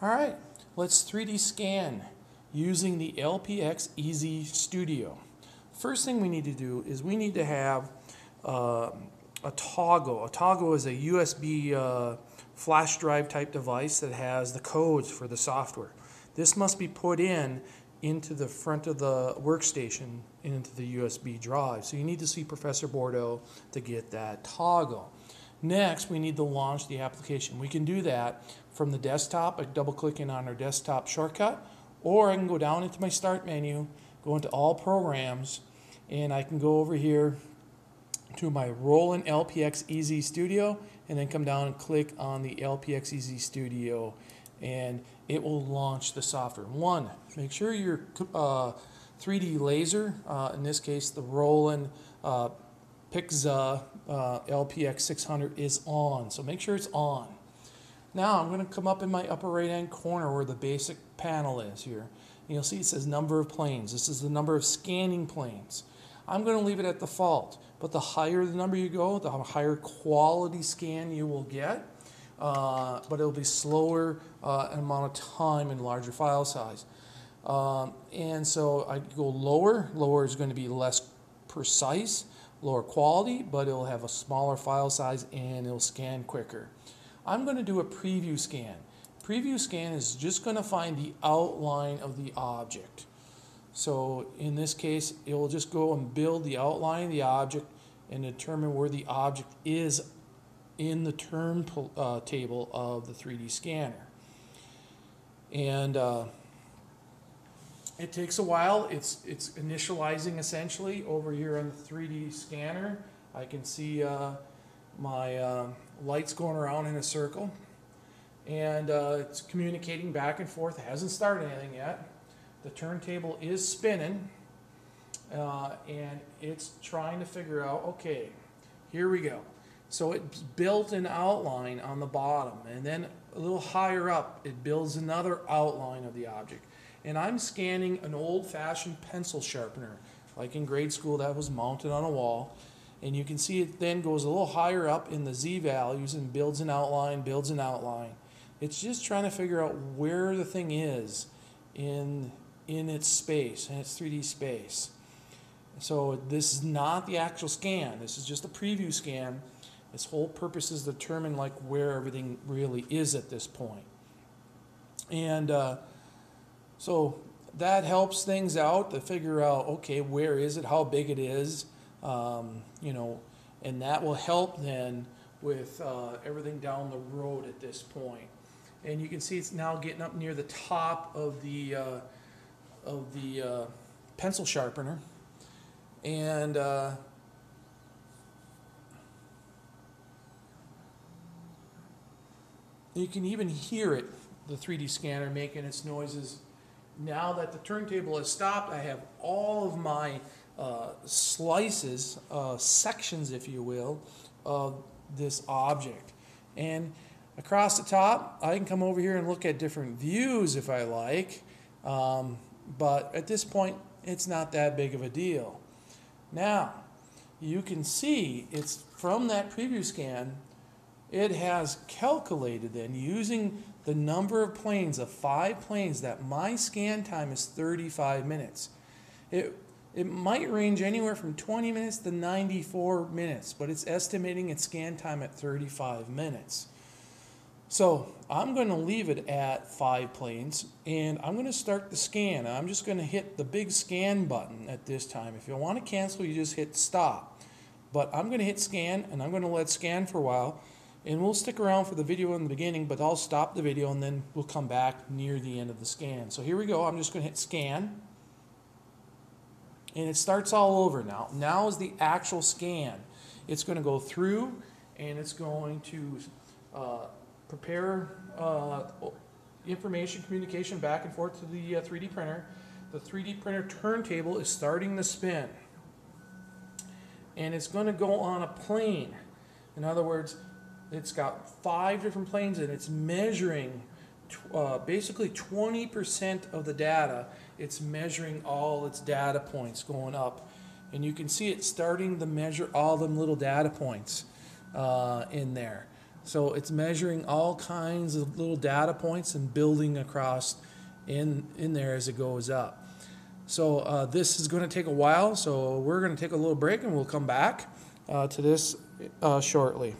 All right, let's 3D scan using the LPX EZ Studio. First thing we need to do is we need to have uh, a toggle. A toggle is a USB uh, flash drive type device that has the codes for the software. This must be put in into the front of the workstation into the USB drive. So you need to see Professor Bordeau to get that toggle. Next, we need to launch the application. We can do that from the desktop by double clicking on our desktop shortcut, or I can go down into my start menu, go into all programs, and I can go over here to my Roland LPX EZ Studio, and then come down and click on the LPX EZ Studio, and it will launch the software. One, make sure your uh, 3D laser, uh, in this case the Roland uh, PICZA uh, LPX 600 is on. So make sure it's on. Now I'm going to come up in my upper right hand corner where the basic panel is here. And you'll see it says number of planes. This is the number of scanning planes. I'm going to leave it at default, but the higher the number you go, the higher quality scan you will get, uh, but it'll be slower uh, amount of time and larger file size. Um, and so I go lower. Lower is going to be less precise, lower quality, but it'll have a smaller file size and it'll scan quicker. I'm going to do a preview scan. Preview scan is just going to find the outline of the object. So in this case, it will just go and build the outline of the object and determine where the object is in the term uh, table of the 3D scanner. And uh, it takes a while. It's, it's initializing essentially over here on the 3D scanner. I can see uh, my uh, lights going around in a circle. And uh, it's communicating back and forth. It hasn't started anything yet. The turntable is spinning. Uh, and it's trying to figure out, okay, here we go. So it's built an outline on the bottom. And then a little higher up, it builds another outline of the object and I'm scanning an old-fashioned pencil sharpener, like in grade school that was mounted on a wall. And you can see it then goes a little higher up in the Z values and builds an outline, builds an outline. It's just trying to figure out where the thing is in, in its space, in its 3D space. So this is not the actual scan. This is just a preview scan. Its whole purpose is to determine like where everything really is at this point. And uh, so that helps things out to figure out, okay, where is it, how big it is, um, you know, and that will help then with uh, everything down the road at this point. And you can see it's now getting up near the top of the uh, of the uh, pencil sharpener, and uh, you can even hear it, the 3D scanner making its noises now that the turntable has stopped, I have all of my uh, slices, uh, sections, if you will, of this object. And across the top, I can come over here and look at different views if I like. Um, but at this point, it's not that big of a deal. Now, you can see it's from that preview scan, it has calculated then using the number of planes of five planes that my scan time is 35 minutes. It, it might range anywhere from 20 minutes to 94 minutes, but it's estimating its scan time at 35 minutes. So I'm going to leave it at five planes and I'm going to start the scan. I'm just going to hit the big scan button at this time. If you want to cancel, you just hit stop. But I'm going to hit scan and I'm going to let scan for a while and we'll stick around for the video in the beginning, but I'll stop the video and then we'll come back near the end of the scan. So here we go. I'm just going to hit scan. And it starts all over now. Now is the actual scan. It's going to go through and it's going to uh, prepare uh, information communication back and forth to the uh, 3D printer. The 3D printer turntable is starting to spin. And it's going to go on a plane. In other words, it's got five different planes and it's measuring uh, basically 20% of the data. It's measuring all its data points going up. And you can see it starting to measure all them little data points uh, in there. So it's measuring all kinds of little data points and building across in, in there as it goes up. So uh, this is going to take a while, so we're going to take a little break and we'll come back uh, to this uh, shortly.